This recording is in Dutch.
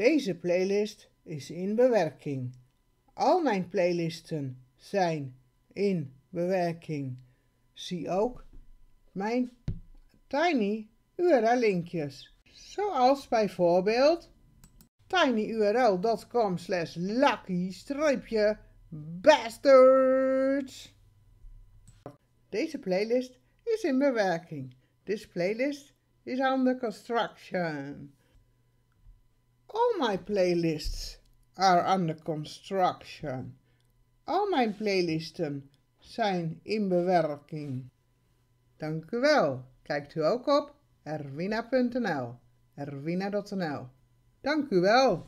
Deze playlist is in bewerking. Al mijn playlisten zijn in bewerking. Zie ook mijn tiny URL linkjes. Zoals bijvoorbeeld tinyurl.com slash lucky bastards. Deze playlist is in bewerking. This playlist is under construction. My playlists are under construction. Al mijn playlisten zijn in bewerking. Dank u wel. Kijkt u ook op erwina.nl. erwina.nl. Dank u wel.